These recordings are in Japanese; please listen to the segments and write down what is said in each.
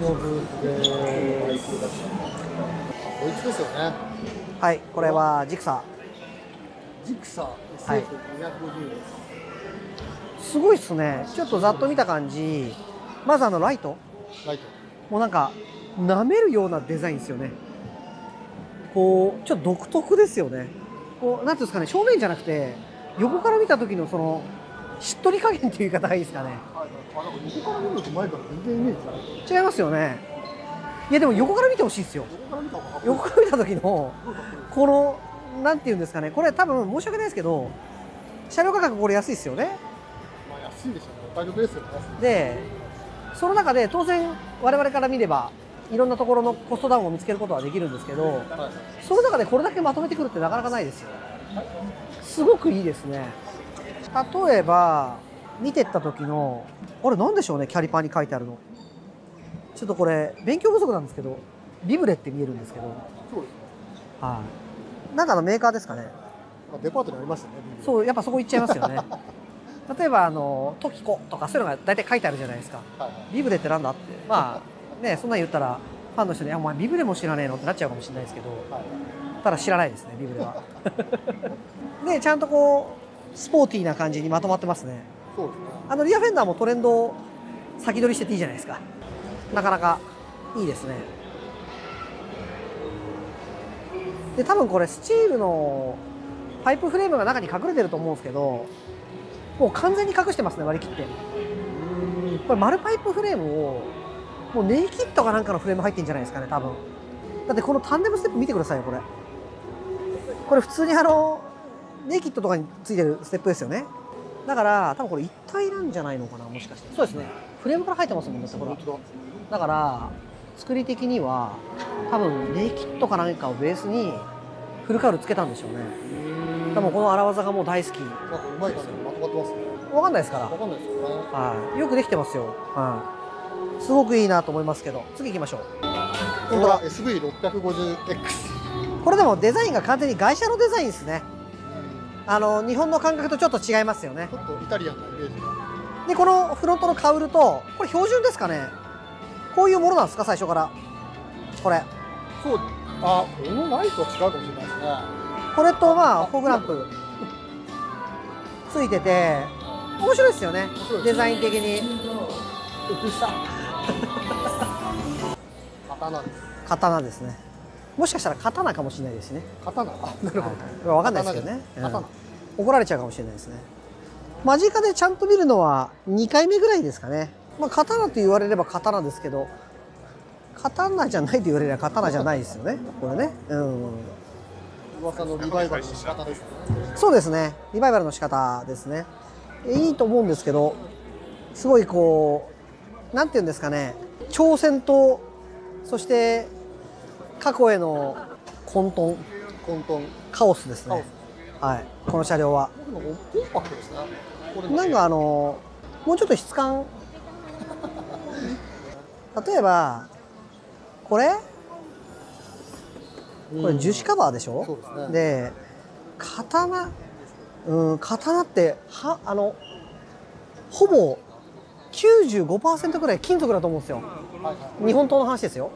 のブースでおいしですよねはいこれはジクサジクサはい。SF250 です、すごいっすね。ちょっとざっと見た感じ。まずあのライト？ライト。もうなんか舐めるようなデザインですよね。こうちょっと独特ですよね。こうなんていうんですかね。正面じゃなくて横から見た時のそのしっとり加減っていう言い方がいいですかね。横から見るのと前から全然イメージ違いますよね。いやでも横から見てほしいですよ。横から見た時のこのなんていうんですかね。これ多分申し訳ないですけど車両価格これ安いですよね。まあ安いでしょうね。お買い得ですよね。でその中で当然我々から見ればいろんなところのコストダウンを見つけることはできるんですけどはい。その中でこれだけまとめてくるってなかなかないですよ。すごくいいですね例えば見てった時のあれ何でしょうねキャリパーに書いてあるの。ちょっとこれ勉強不足なんですけどリブレって見えるんですけど。そうですね。はい。なんかのメーカーですかね。まあデパートにありましたねうそうやっぱそこ行っちゃいますよね。例えばあのトキコとかそういうのが大体書いてあるじゃないですか。はいはい。ビブレってなんだって。まあねそんなん言ったらファンの人に「あお前ビブレも知らねえの?」ってなっちゃうかもしれないですけど。はい。ただ知らないですねビブレは。でちゃんとこうスポーティーな感じにまとまってますね。そうですね。あのリアフェンダーもトレンドを先取りしてていいじゃないですか。なかなかいいですね。で多分これスチールのパイプフレームが中に隠れてると思うんですけどもう完全に隠してますね割り切って。これ丸パイプフレームをもうネイキッドかなんかのフレーム入ってんじゃないですかね多分。だってこのタンデムステップ見てくださいよこれ。これ普通にあのネイキッドとかについてるステップですよね。だから多分これ一体なんじゃないのかなもしかして。そうですね。フレームから入ってますもんだってほらだ。だから作り的には多分ネイキッドかなんかをベースにフルカウルつけたんでしょうね。多分この荒技がもう大好き。なんかうまいですね。まとまってますね。わかんないですから。わかんないですよね。はい、よくできてますよ、はい、すごくいいなと思いますけど。次行きましょう。これは SV650X これでもデザインが完全に外車のデザインですねあの日本の感覚とちょっと違いますよね。ちょっとイタリアンなイメージが。でこのフロントのカウルとこれ標準ですかね。こういうものなんですか最初から。これ。そうあこのライトは違うかもしれないですね。これとまあフォーグランプ。ついてて面白いですよね。面白いですデザイン的に。刀ですねもしかしたら刀かもしれないですね。刀あなるほど、わかんないですけどね、刀うん。怒られちゃうかもしれないですね。間近でちゃんと見るのは2回目ぐらいですかね。まあ刀と言われれば刀ですけど刀じゃないと言われれば刀じゃないですよね。これね。うん。噂のリバイバルの仕方ですね。そうですね。リバイバルの仕方ですね。いいと思うんですけどすごいこうなんて言うんですかね。挑戦とそして過去への混沌。混沌。カオスですね。はい。この車両は。コンパクトですねなんかあのもうちょっと質感。例えばこれ？これ樹脂カバーでしょ、そうですね。で刀。うん刀ってはあのほぼ95%ぐらい金属だと思うんですよ。はいはい。日本刀の話ですよ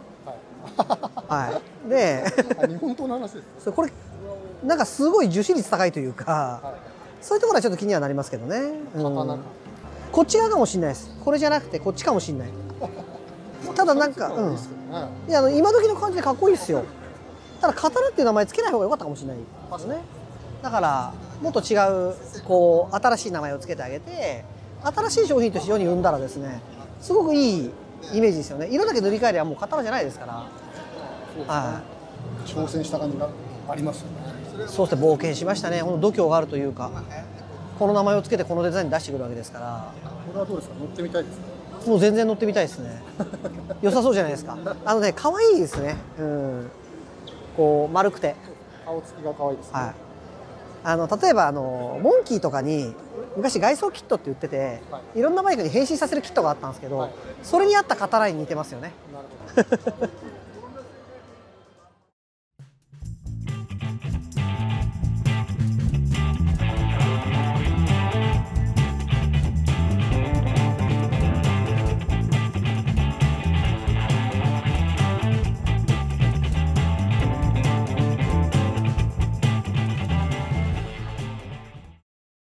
はい。はいであ日本刀の話ですねそれこれなんかすごい樹脂率高いというかはいそういうところはちょっと気にはなりますけどね、うん。こっち側かもしれないです。これじゃなくてこっちかもしれない。ただなんか、うん。いやあの今時の感じでかっこいいですよ。ただ刀っていう名前つけない方が良かったかもしれないですね。だからもっと違うこう新しい名前をつけてあげて新しい商品として世に生んだらですねすごくいいイメージですよね。色だけ塗り替えればもう刀じゃないですからは挑戦した感じがありますよね。いそうして冒険しましたね。ほんと度胸があるというかこの名前をつけてこのデザイン出してくるわけですから。これはどうですか？乗ってみたいですか？もう全然乗ってみたいですね。良さそうじゃないですか。あのね可愛いですね。うん。こう丸くて。顔つきが可愛いですね。はい、あの例えばあのモンキーとかに昔外装キットって言ってて、、はい。ろんなバイクに変身させるキットがあったんですけど、はい。それに合った刀に似てますよね。なるほど